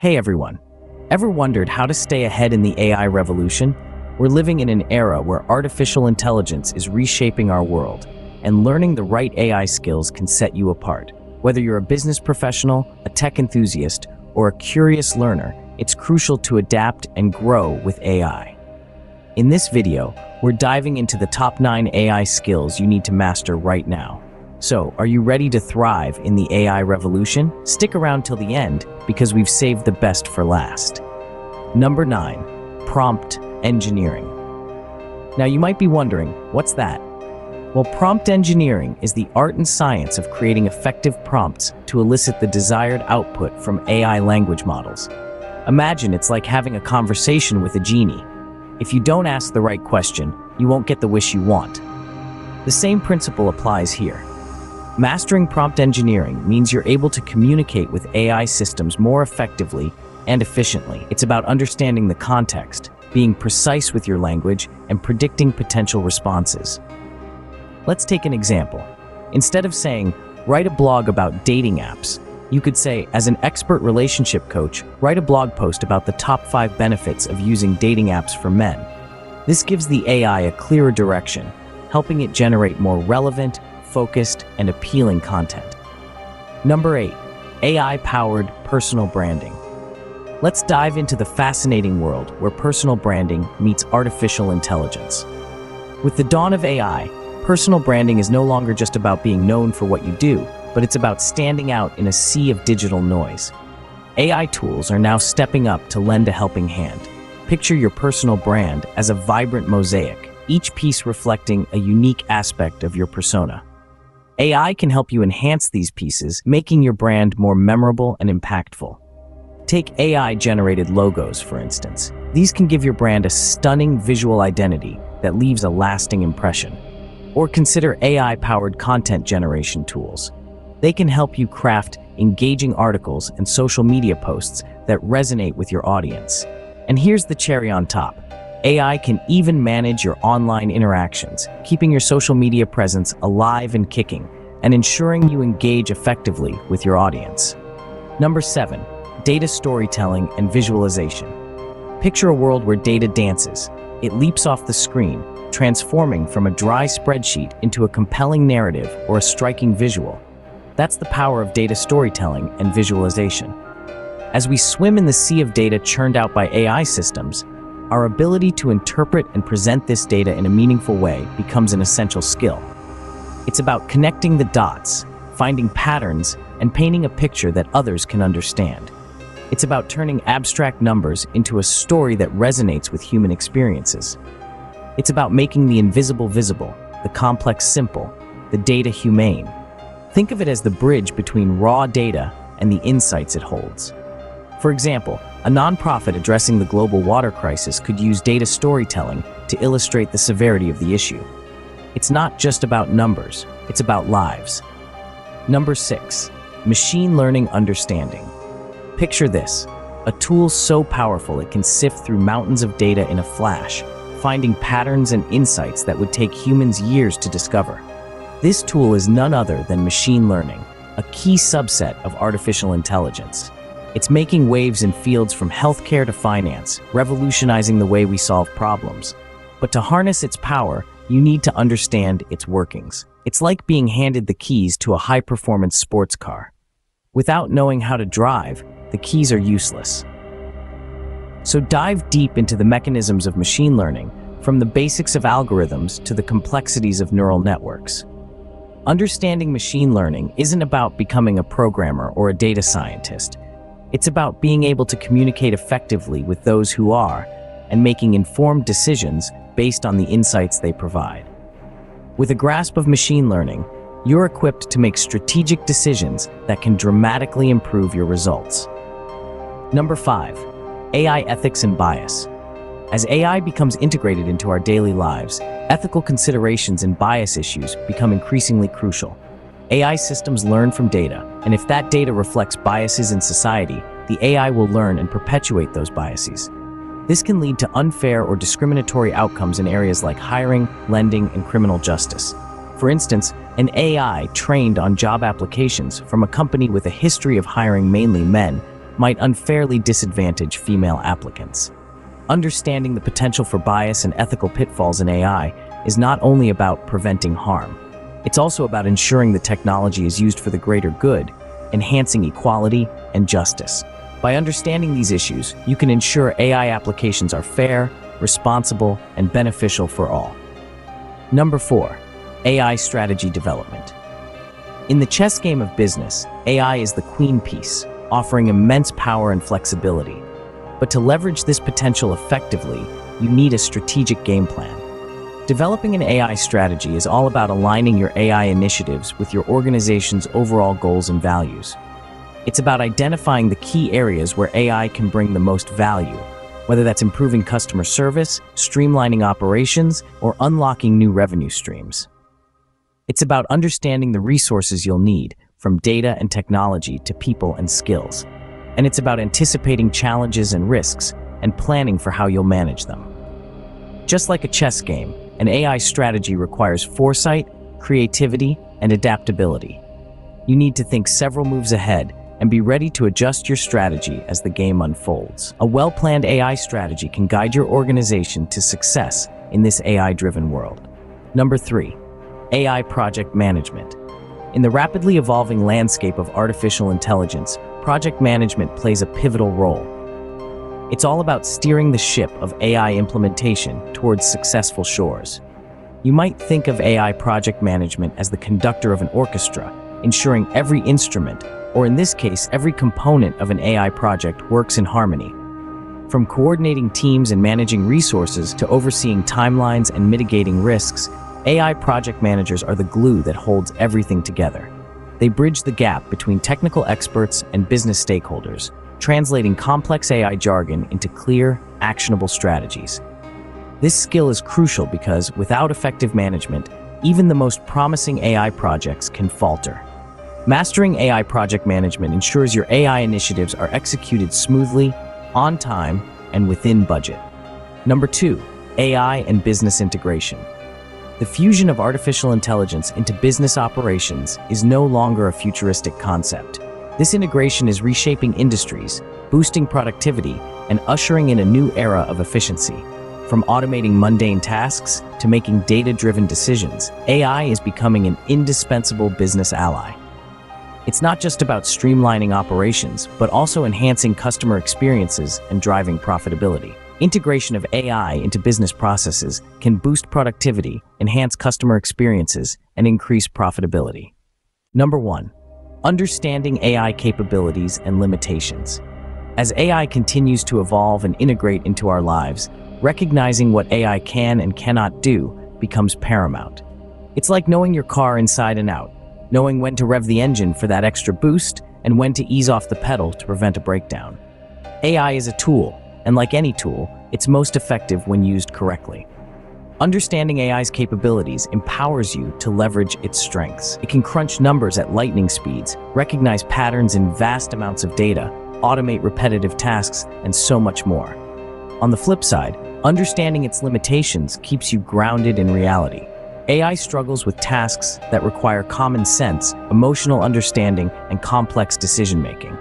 Hey everyone. Ever wondered how to stay ahead in the AI revolution? We're living in an era where artificial intelligence is reshaping our world, and learning the right AI skills can set you apart. Whether you're a business professional, a tech enthusiast, or a curious learner, it's crucial to adapt and grow with AI. In this video, we're diving into the top 9 AI skills you need to master right now. So, are you ready to thrive in the AI revolution? Stick around till the end because we've saved the best for last. Number 9. Prompt Engineering. Now, you might be wondering, what's that? Well, prompt engineering is the art and science of creating effective prompts to elicit the desired output from AI language models. Imagine it's like having a conversation with a genie. If you don't ask the right question, you won't get the wish you want. The same principle applies here. Mastering prompt engineering means you're able to communicate with AI systems more effectively and efficiently. It's about understanding the context, being precise with your language, and predicting potential responses. Let's take an example. Instead of saying, write a blog about dating apps, you could say, as an expert relationship coach, write a blog post about the top five benefits of using dating apps for men. This gives the AI a clearer direction, helping it generate more relevant, focused, and appealing content. Number 8. AI-powered personal branding. Let's dive into the fascinating world where personal branding meets artificial intelligence. With the dawn of AI, personal branding is no longer just about being known for what you do, but it's about standing out in a sea of digital noise. AI tools are now stepping up to lend a helping hand. Picture your personal brand as a vibrant mosaic, each piece reflecting a unique aspect of your persona. AI can help you enhance these pieces, making your brand more memorable and impactful. Take AI-generated logos, for instance. These can give your brand a stunning visual identity that leaves a lasting impression. Or consider AI-powered content generation tools. They can help you craft engaging articles and social media posts that resonate with your audience. And here's the cherry on top. AI can even manage your online interactions, keeping your social media presence alive and kicking, and ensuring you engage effectively with your audience. Number 7. Data storytelling and visualization. Picture a world where data dances. It leaps off the screen, transforming from a dry spreadsheet into a compelling narrative or a striking visual. That's the power of data storytelling and visualization. As we swim in the sea of data churned out by AI systems, our ability to interpret and present this data in a meaningful way becomes an essential skill. It's about connecting the dots, finding patterns, and painting a picture that others can understand. It's about turning abstract numbers into a story that resonates with human experiences. It's about making the invisible visible, the complex simple, the data humane. Think of it as the bridge between raw data and the insights it holds. For example, a nonprofit addressing the global water crisis could use data storytelling to illustrate the severity of the issue. It's not just about numbers, it's about lives. Number 6. Machine Learning Understanding. Picture this, a tool so powerful it can sift through mountains of data in a flash, finding patterns and insights that would take humans years to discover. This tool is none other than machine learning, a key subset of artificial intelligence. It's making waves in fields from healthcare to finance, revolutionizing the way we solve problems. But to harness its power, you need to understand its workings. It's like being handed the keys to a high-performance sports car. Without knowing how to drive, the keys are useless. So dive deep into the mechanisms of machine learning, from the basics of algorithms to the complexities of neural networks. Understanding machine learning isn't about becoming a programmer or a data scientist. It's about being able to communicate effectively with those who are and making informed decisions based on the insights they provide. With a grasp of machine learning, you're equipped to make strategic decisions that can dramatically improve your results. Number 5. AI Ethics and Bias. As AI becomes integrated into our daily lives, ethical considerations and bias issues become increasingly crucial. AI systems learn from data, and if that data reflects biases in society, the AI will learn and perpetuate those biases. This can lead to unfair or discriminatory outcomes in areas like hiring, lending, and criminal justice. For instance, an AI trained on job applications from a company with a history of hiring mainly men might unfairly disadvantage female applicants. Understanding the potential for bias and ethical pitfalls in AI is not only about preventing harm, it's also about ensuring the technology is used for the greater good, enhancing equality and justice. By understanding these issues, you can ensure AI applications are fair, responsible, and beneficial for all. Number 4. AI Strategy Development In the chess game of business, AI is the queen piece, offering immense power and flexibility. But to leverage this potential effectively, you need a strategic game plan. Developing an AI strategy is all about aligning your AI initiatives with your organization's overall goals and values. It's about identifying the key areas where AI can bring the most value, whether that's improving customer service, streamlining operations, or unlocking new revenue streams. It's about understanding the resources you'll need, from data and technology to people and skills. And it's about anticipating challenges and risks and planning for how you'll manage them. Just like a chess game, an AI strategy requires foresight, creativity, and adaptability. You need to think several moves ahead and be ready to adjust your strategy as the game unfolds. A well-planned AI strategy can guide your organization to success in this AI-driven world. Number three, AI project management. In the rapidly evolving landscape of artificial intelligence, project management plays a pivotal role. It's all about steering the ship of AI implementation towards successful shores. You might think of AI project management as the conductor of an orchestra, ensuring every instrument, or in this case, every component of an AI project works in harmony. From coordinating teams and managing resources to overseeing timelines and mitigating risks, AI project managers are the glue that holds everything together. They bridge the gap between technical experts and business stakeholders, translating complex AI jargon into clear, actionable strategies. This skill is crucial because without effective management, even the most promising AI projects can falter. Mastering AI project management ensures your AI initiatives are executed smoothly, on time, and within budget. Number two, AI and business integration. The fusion of artificial intelligence into business operations is no longer a futuristic concept. This integration is reshaping industries, boosting productivity, and ushering in a new era of efficiency. From automating mundane tasks to making data-driven decisions, AI is becoming an indispensable business ally. It's not just about streamlining operations, but also enhancing customer experiences and driving profitability. Integration of AI into business processes can boost productivity, enhance customer experiences, and increase profitability. Number one, Understanding AI capabilities and limitations. As AI continues to evolve and integrate into our lives, recognizing what AI can and cannot do becomes paramount. It's like knowing your car inside and out, knowing when to rev the engine for that extra boost and when to ease off the pedal to prevent a breakdown. AI is a tool, and like any tool, it's most effective when used correctly. Understanding AI's capabilities empowers you to leverage its strengths. It can crunch numbers at lightning speeds, recognize patterns in vast amounts of data, automate repetitive tasks, and so much more. On the flip side, understanding its limitations keeps you grounded in reality. AI struggles with tasks that require common sense, emotional understanding, and complex decision-making.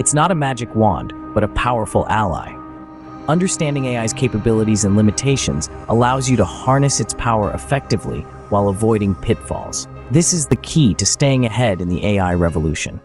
It's not a magic wand, but a powerful ally. Understanding AI's capabilities and limitations allows you to harness its power effectively while avoiding pitfalls. This is the key to staying ahead in the AI revolution.